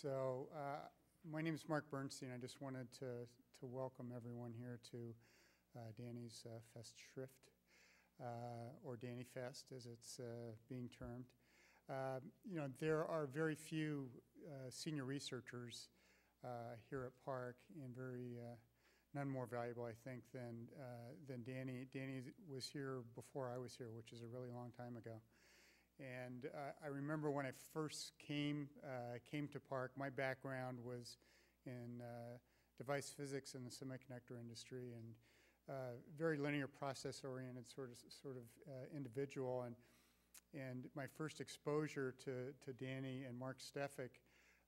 So, uh, my name is Mark Bernstein. I just wanted to, to welcome everyone here to uh, Danny's uh, Festschrift, uh, or Danny Fest as it's uh, being termed. Um, you know, there are very few uh, senior researchers uh, here at PARC, and very none more valuable, I think, than than Danny. Danny was here before I was here, which is a really long time ago. And uh, I remember when I first came uh, came to PARC, my background was in uh, device physics in the semiconductor industry, and uh, very linear process oriented sort of sort of uh, individual. And and my first exposure to to Danny and Mark Stefik.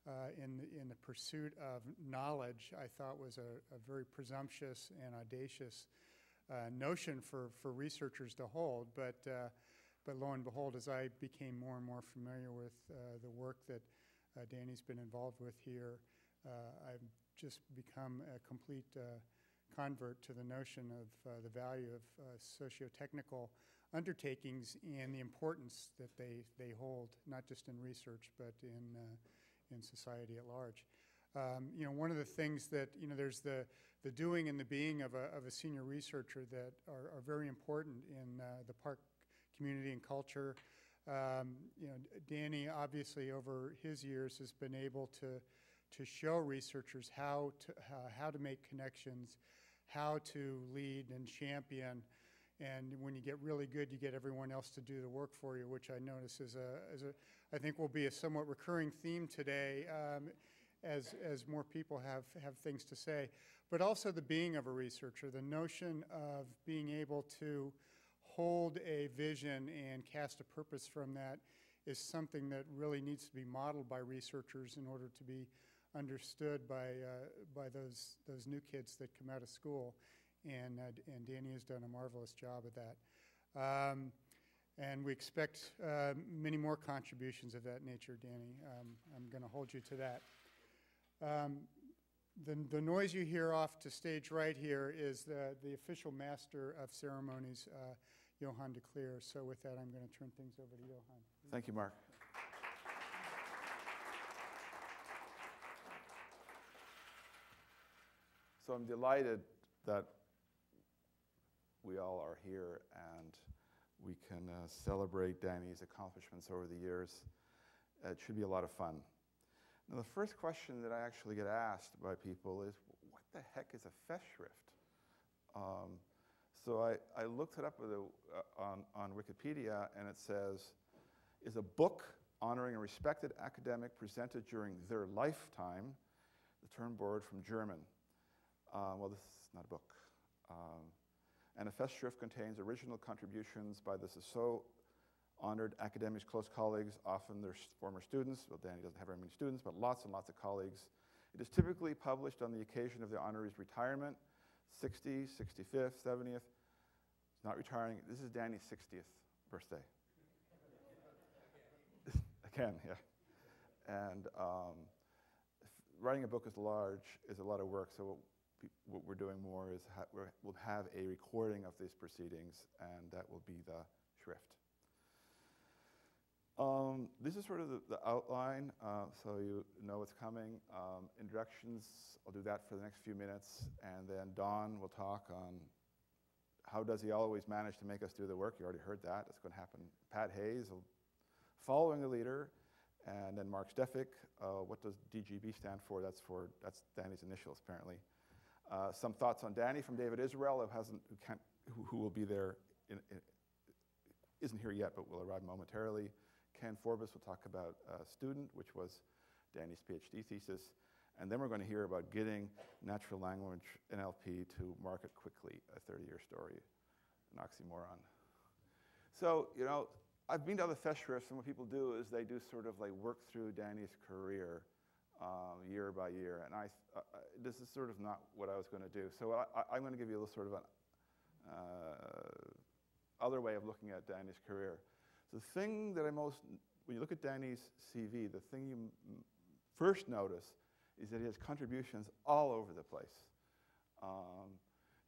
Uh, in the, in the pursuit of knowledge, I thought was a, a very presumptuous and audacious notion for, for researchers to hold. But but lo and behold, as I became more and more familiar with uh, the work that uh, Danny's been involved with here, uh, I've just become a complete uh, convert to the notion of uh, the value of uh, socio-technical undertakings and the importance that they, they hold, not just in research, but in, in society at large. Um, you know, one of the things that, you know, there's the, the doing and the being of a, of a senior researcher that are, are very important in the PARC community and culture. Um, you know, Danny obviously over his years has been able to to show researchers how to uh, how to make connections, how to lead and champion. And when you get really good, you get everyone else to do the work for you, which I notice is a, is a I think will be a somewhat recurring theme today. Um, as, as more people have, have things to say, but also the being of a researcher, the notion of being able to hold a vision and cast a purpose from that is something that really needs to be modeled by researchers in order to be understood by, uh, by those, those new kids that come out of school. And, uh, and Danny has done a marvelous job of that. Um, and we expect uh, many more contributions of that nature, Danny. Um, I'm going to hold you to that. Um, the, the noise you hear off to stage right here is the, the official master of ceremonies, uh, Johan de Kleer. So with that, I'm going to turn things over to Johan. Thank you, Mark. So I'm delighted that we all are here and we can uh, celebrate Danny's accomplishments over the years. It should be a lot of fun. Now, the first question that I actually get asked by people is, what the heck is a Festschrift? So I, I looked it up uh, on, on Wikipedia, and it says, is a book honoring a respected academic presented during their lifetime, the term borrowed from German. Uh, well, this is not a book. Um, and a Festschrift contains original contributions by the so honored academics, close colleagues, often their former students. Well, Danny doesn't have very many students, but lots and lots of colleagues. It is typically published on the occasion of the honoree's retirement, 60th, 65th, 70th. He's not retiring. This is Danny's 60th birthday. Again, yeah. And um, writing a book is large, is a lot of work, so what, we're doing more is ha we'll have a recording of these proceedings, and that will be the Schrift. Um, this is sort of the, the outline, uh, so you know what's coming. Um, introductions, I'll do that for the next few minutes, and then Don will talk on how does he always manage to make us do the work. You already heard that. That's going to happen. Pat Hayes, following the leader, and then Mark Stefik. Uh, what does DGB stand for? That's for that's Danny's initials, apparently. Uh, some thoughts on Danny from David Israel, who hasn't, who, can't, who, who will be there, in, in, isn't here yet, but will arrive momentarily. Ken Forbus will talk about uh, Student, which was Danny's PhD thesis. And then we're going to hear about getting natural language NLP to market quickly, a 30-year story, an oxymoron. So, you know, I've been to other Festschrifts, and what people do is they do sort of like work through Danny's career um, year by year. And I, uh, uh this is sort of not what I was going to do. So I, am going to give you a little sort of an uh, other way of looking at Danny's career. The thing that I most, when you look at Danny's CV, the thing you first notice is that he has contributions all over the place. Um,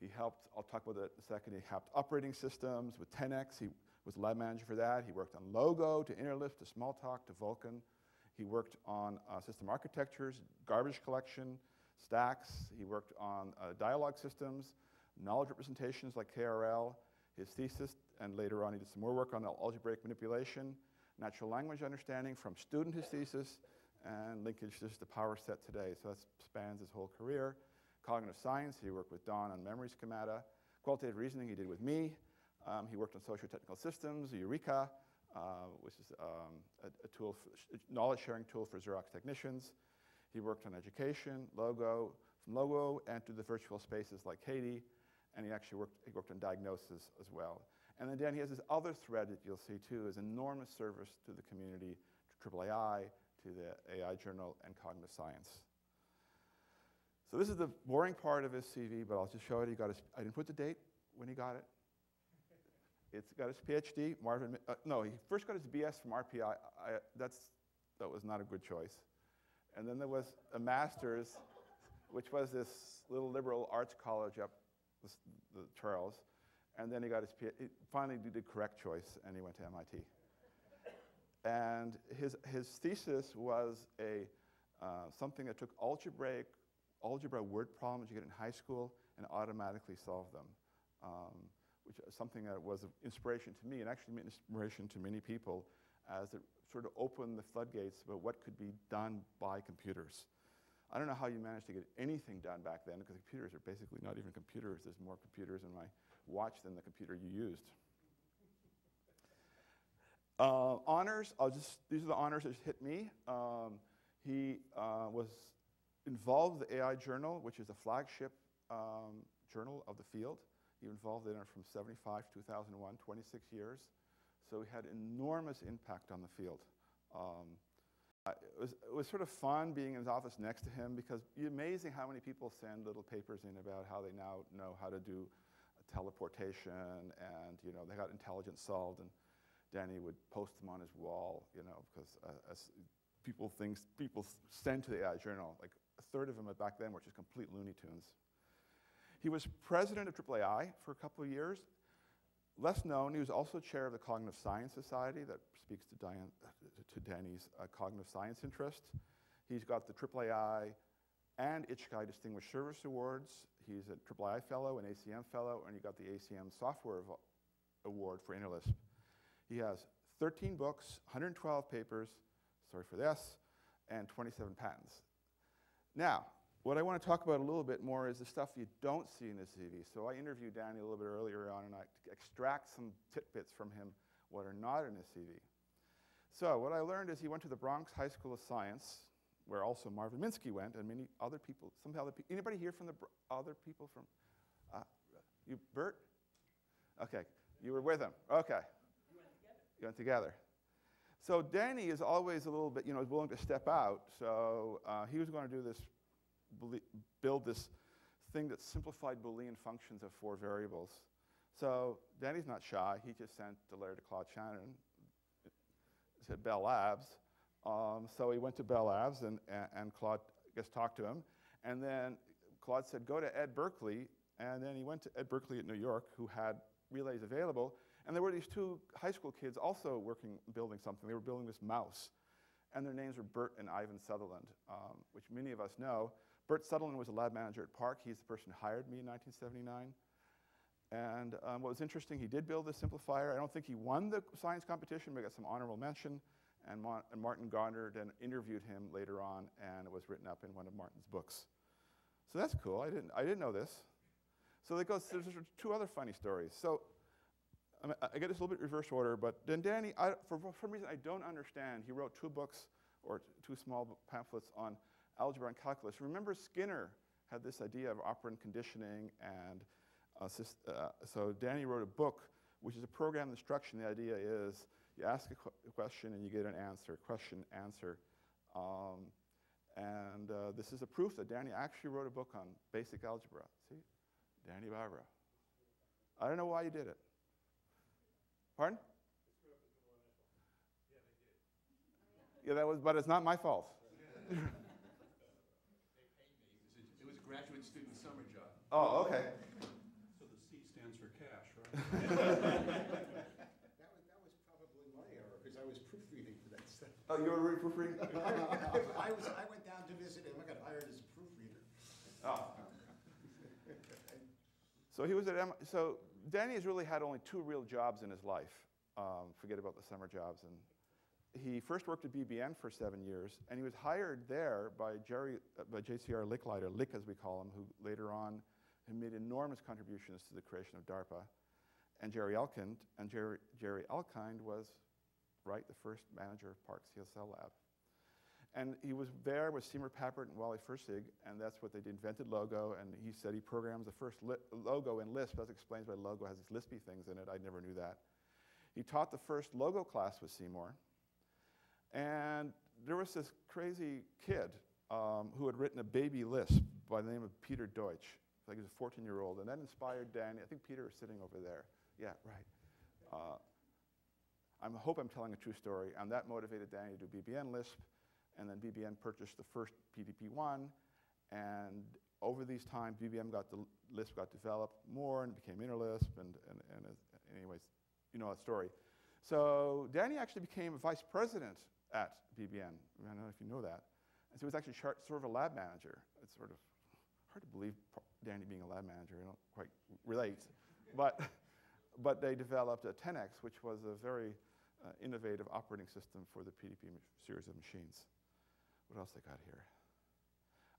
he helped, I'll talk about that in a second, he helped operating systems with TENEX. He was lab manager for that. He worked on Logo to Interlisp to Smalltalk to Vulkan. He worked on uh, system architectures, garbage collection, stacks. He worked on uh, dialogue systems, knowledge representations like KRL. His thesis, and later on he did some more work on algebraic manipulation, natural language understanding from student his thesis, and linkage to the Powerset today. So that spans his whole career. Cognitive science, he worked with Don on memory schemata. Qualitative reasoning, he did with me. Um, he worked on socio-technical systems, Eureka, uh, which is um, a, a, tool, for, knowledge sharing tool for Xerox technicians. He worked on education, logo, from logo and to the virtual spaces like Haiti, and he actually worked, he worked on diagnosis as well. And then Dan, he has this other thread that you'll see too, is enormous service to the community, to AAAI, to the AI Journal, and cognitive science. So this is the boring part of his CV, but I'll just show it. He got his, I didn't put the date when he got it. It's got his PhD, Marvin, uh, no, he first got his BS from RPI. I, that's, that was not a good choice. And then there was a master's, which was this little liberal arts college up the, the Charles. And then he got his PhD. Finally did the correct choice, and he went to MIT. and his, his thesis was a, uh, something that took algebraic, algebra word problems you get in high school and automatically solve them. Um, which is something that was of inspiration to me and actually an inspiration to many people as it sort of opened the floodgates about what could be done by computers. I don't know how you managed to get anything done back then because computers are basically not even computers. There's more computers in my watch than the computer you used. Uh, honors, I'll just, these are the honors that hit me. Um, he uh, was involved with the AI Journal, which is a flagship um, journal of the field. He involved in it from 75 to 2001, 26 years. So he had enormous impact on the field. Um, it, was, it was sort of fun being in his office next to him because it's amazing how many people send little papers in about how they now know how to do teleportation and, you know, they got intelligence solved and Danny would post them on his wall, you know, because uh, as people things people send to the AI journal, like a third of them back then were just complete Looney Tunes. He was president of AAAI for a couple of years. Less known, he was also chair of the Cognitive Science Society that speaks to, Diane, to Danny's uh, cognitive science interest. He's got the AAAI and IJCAI Distinguished Service Awards. He's a AAAI Fellow, an ACM Fellow, and he got the ACM Software Award for InterLisp. He has 13 books, 112 papers, sorry for this, and 27 patents. Now, what I want to talk about a little bit more is the stuff you don't see in the CV. So I interviewed Danny a little bit earlier on, and I extract some tidbits from him what are not in his CV. So what I learned is he went to the Bronx High School of Science, where also Marvin Minsky went, and many other people. Some other. Anybody here from the other people from? Uh, you, Bert? Okay, you were with him. Okay. You went together. You went together. So Danny is always a little bit, you know, willing to step out. So uh, he was going to do this build this thing that simplified Boolean functions of four variables. So Danny's not shy. He just sent a letter to Claude Shannon. Said Bell Labs. Um, so he went to Bell Labs, and, and, Claude, guess, talked to him. And then Claude said, go to Ed Berkeley. And then he went to Ed Berkeley at New York, who had relays available. And there were these two high school kids also working, building something. They were building this mouse. And their names were Bert and Ivan Sutherland, um, which many of us know. Bert Sutherland was a lab manager at PARC. He's the person who hired me in 1979. And um, what was interesting, he did build the simplifier. I don't think he won the science competition, but he got some honorable mention. And, Mon and Martin Gardner then interviewed him later on, and it was written up in one of Martin's books. So that's cool. I didn't, I didn't know this. So it goes, there's two other funny stories. So I, mean, I get this a little bit reverse order, but then Danny, I, for, some reason I don't understand, he wrote two books or two small pamphlets on algebra and calculus. Remember Skinner had this idea of operant conditioning and uh, so Danny wrote a book which is a program instruction. The idea is you ask a, qu a question and you get an answer, question, answer. Um, and uh, this is a proof that Danny actually wrote a book on basic algebra. See? Danny Bobrow. I don't know why you did it. Pardon? Yeah, that was, but it's not my fault. They paid me. It was a graduate student summer job. Oh, okay. So the C stands for cash, right? That was, that was probably my error, because I was was proofreading for that stuff. Oh, you were already proofreading? I was, I went down to visit him, I got hired as a proofreader. Oh. So he was at M. So Danny has really had only two real jobs in his life. Um, forget about the summer jobs. And he first worked at BBN for seven years, and he was hired there by Jerry, uh, by J.C.R. Licklider, Lick as we call him, who later on who made enormous contributions to the creation of DARPA, and Jerry Elkind. And Jerry, Jerry Elkind was, right, the first manager of PARC CSL Lab. And he was there with Seymour Papert and Wally Feurzeig, and that's what they did, invented logo, and he said he programmed the first logo in Lisp. That explains why logo has these Lispy things in it. I never knew that. He taught the first logo class with Seymour. And there was this crazy kid um, who had written a baby Lisp by the name of Peter Deutsch. Like he was a 14 year old. And that inspired Danny. I think Peter is sitting over there. Yeah, right. Uh, I hope I'm telling a true story. And that motivated Danny to do BBN Lisp. And then BBN purchased the first PDP-1. And over these times, BBN got the Lisp got developed more and became Interlisp. And, and, and uh, anyways, you know that story. So Danny actually became a vice president at BBN. I don't know if you know that. And so he was actually sort of a lab manager. It's sort of hard to believe Danny being a lab manager. I don't quite relate. but, but they developed a TENEX, which was a very uh, innovative operating system for the PDP series of machines. What else they got here?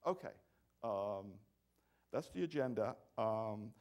Okay, um, that's the agenda. Um,